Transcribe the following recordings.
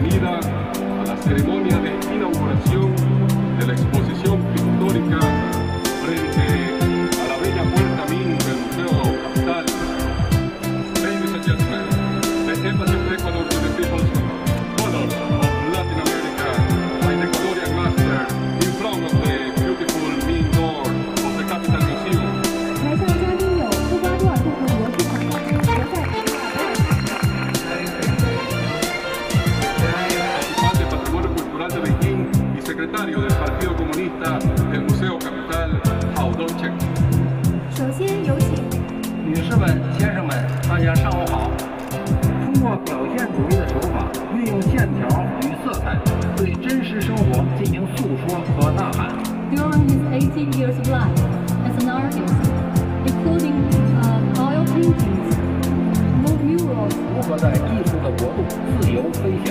bienvenida a la ceremonia de inauguración. 首先有请。女士们、先生们，大家上午好。通过表现主义的手法，运用线条与色彩，对真实生活进行诉说和呐喊。During his 18 years of life as an artist, including、oil paintings, no murals. 如何在艺术的国度自由飞翔？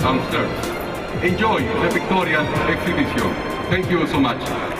comes. Enjoy the Victorian exhibition. Thank you so much.